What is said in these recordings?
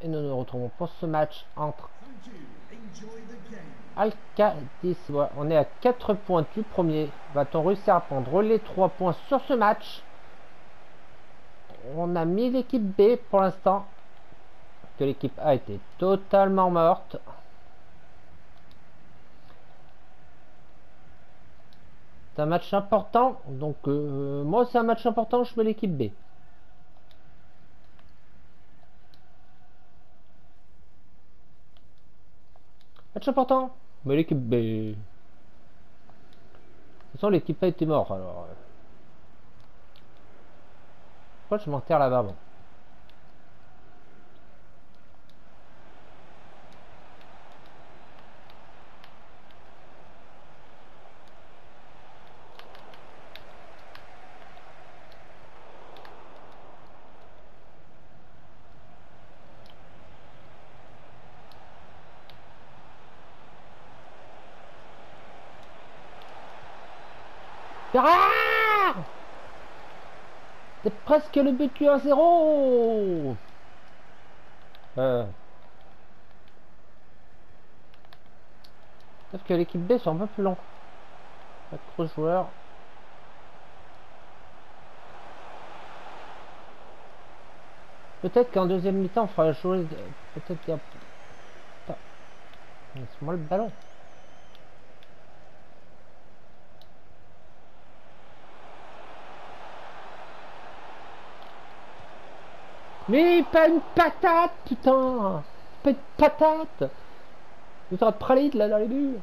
Et nous nous retrouvons pour ce match entre Alcadis. On est à 4 points du premier. Va-t-on réussir à prendre les 3 points sur ce match? On a mis l'équipe B pour l'instant. Que l'équipe A était totalement morte. C'est un match important. Donc euh, moi c'est un match important, je mets l'équipe B. Match important. Mais l'équipe B. De toute façon, l'équipe A était morte alors. Euh. Pourquoi je m'enterre là-bas bon. C'est presque le but du 1-0 euh. Sauf que l'équipe B sont un peu plus long. Pas trop de joueurs. Peut-être qu'en deuxième mi-temps, on fera jouer... Peut-être qu'il y a... Laisse-moi le ballon. Mais pas une patate, putain. Pas une patate. Vous êtes de là dans les buts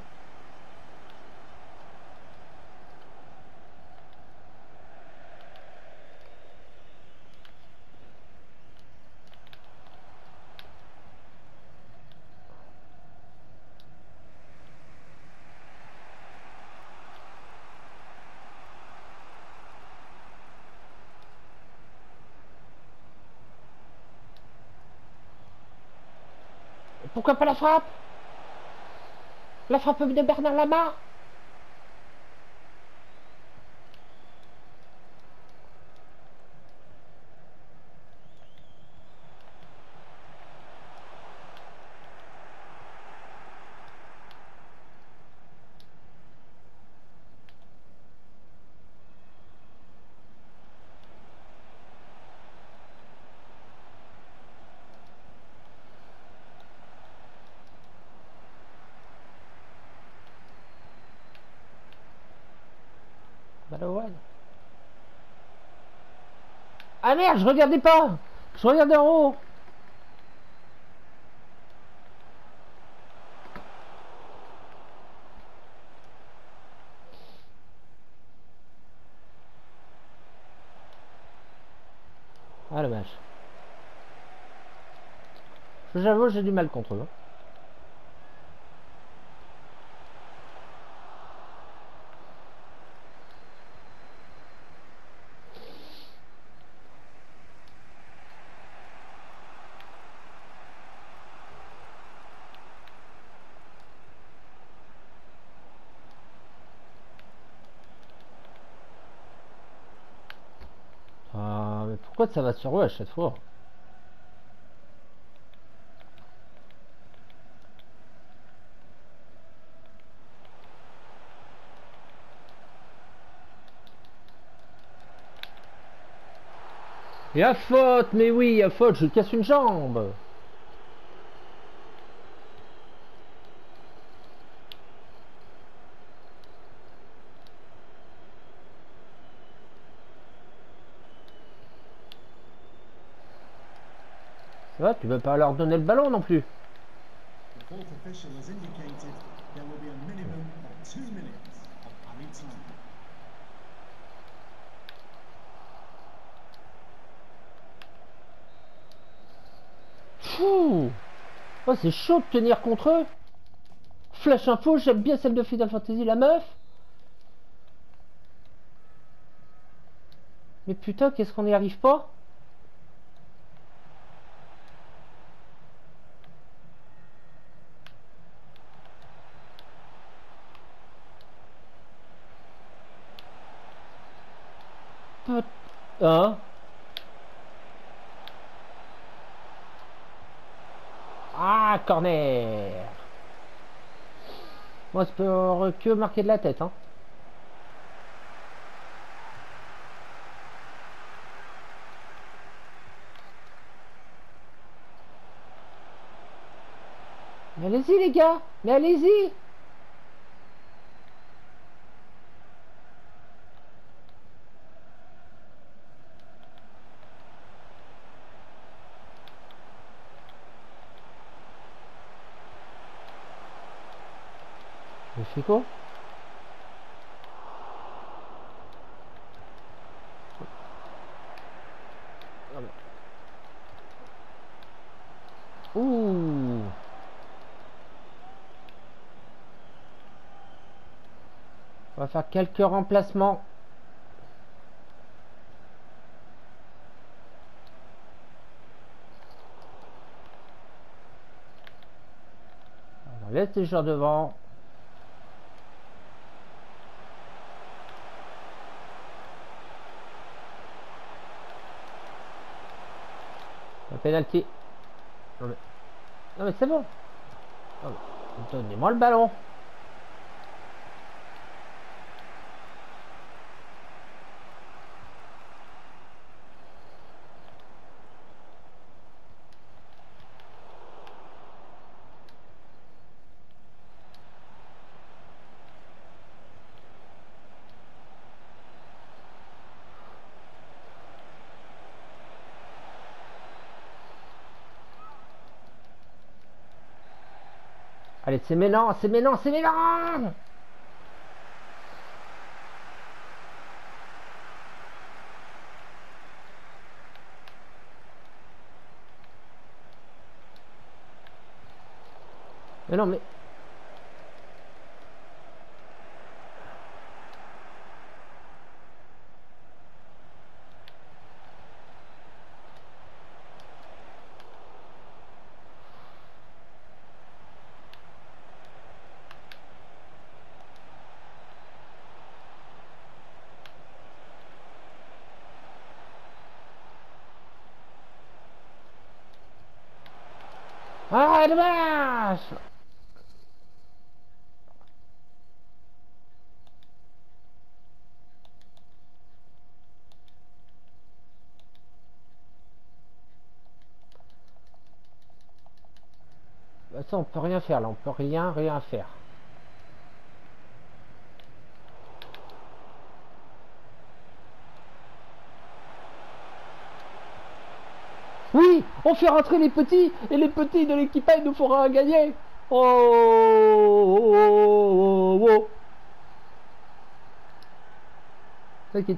Pourquoi pas la frappe? La frappe de Bernard Lama? Ah merde, je regardais pas Je regardais en haut Ah dommage. J'avoue, j'ai du mal contre eux. Pourquoi ça va sur eux à chaque fois y a faute, mais oui, a faute, je casse une jambe tu veux pas leur donner le ballon non plus. Fou Oh, c'est chaud de tenir contre eux. Flash info, j'aime bien celle de Final Fantasy, la meuf. Mais putain, qu'est-ce qu'on n'y arrive pas? Ah, corner Moi, je peux que marquer de la tête. Hein. Mais allez-y les gars Mais allez-y On va faire quelques remplacements. On laisse les joueurs devant. Penalty. Non mais, non mais c'est bon. Donnez-moi le ballon. Allez, c'est maintenant, c'est maintenant, c'est maintenant Mais non, mais... Ah, dommage Bah, ça, on peut rien faire là, on peut rien, rien faire. Oui, on fait rentrer les petits et les petits de l'équipage nous fera gagner. Oh, oh, oh, oh, oh. T'inquiète.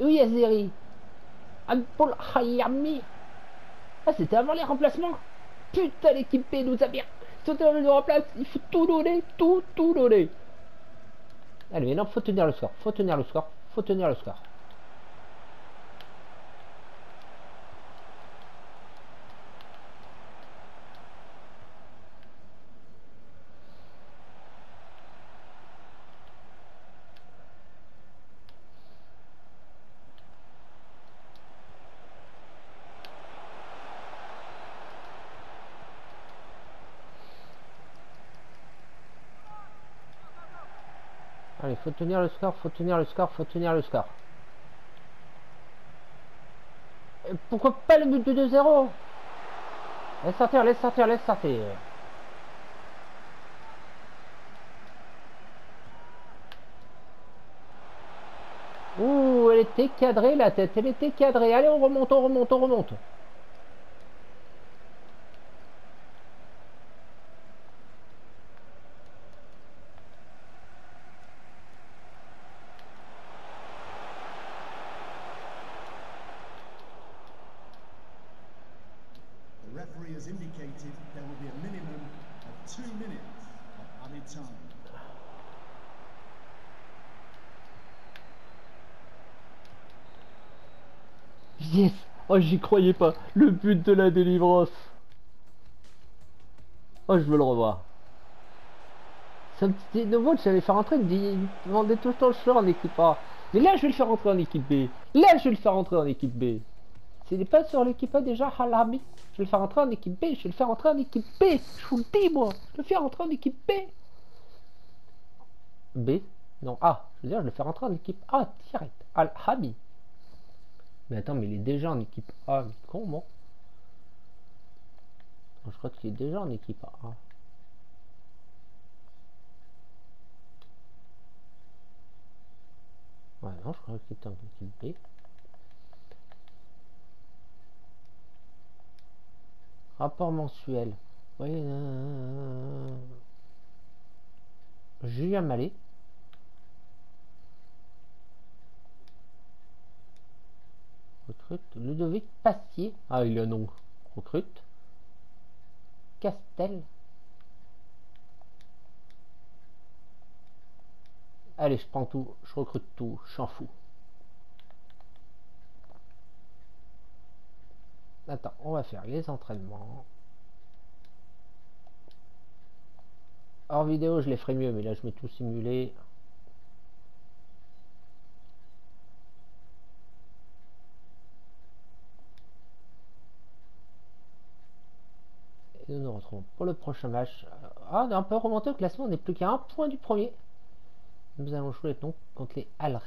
Oui, Azeri. Abdul Hayami. Ah, c'était avant les remplacements. Putain, l'équipe nous a bien. Sauté le remplace. Il faut tout donner, tout, tout donner. Allez, maintenant, faut tenir le score. Faut tenir le score. Faut tenir le score. Allez, faut tenir le score, faut tenir le score, faut tenir le score. Pourquoi pas le but de 2-0 Laisse sortir, laisse sortir, laisse sortir. Ouh, elle était cadrée la tête, elle était cadrée. Allez, on remonte, on remonte, on remonte. Yes Oh, j'y croyais pas. Le but de la délivrance. Oh, je veux le revoir. C'est un petit nouveau j'allais faire entrer. Il demandait tout le temps le choix en équipe. Ah, Mais là, je vais le faire rentrer en équipe B. Là, je vais le faire rentrer en équipe B. S'il n'est pas sur l'équipe A déjà, Halami. Je vais le faire rentrer en équipe B. Je vais le faire rentrer en équipe B. Je vous le dis, moi. Je vais le faire rentrer en équipe B. B? Non, A. Je veux dire, je vais le faire rentrer en équipe A direct. Al-Hami. Mais attends, mais il est déjà en équipe A. Mais comment? Je crois qu'il est déjà en équipe A. Ouais, non, je crois qu'il était en équipe B. Rapport mensuel. Oui. Euh... Julien Mallet. Recrute. Ludovic Passier. Ah, il a nom. Recrute. Castel. Allez, je prends tout. Je recrute tout. Je s'en fous. Attends, on va faire les entraînements. Hors vidéo, je les ferai mieux, mais là, je mets tout simulé. Pour le prochain match. Ah, on a un peu remonté au classement, on n'est plus qu'à un point du premier. Nous allons jouer donc contre les Al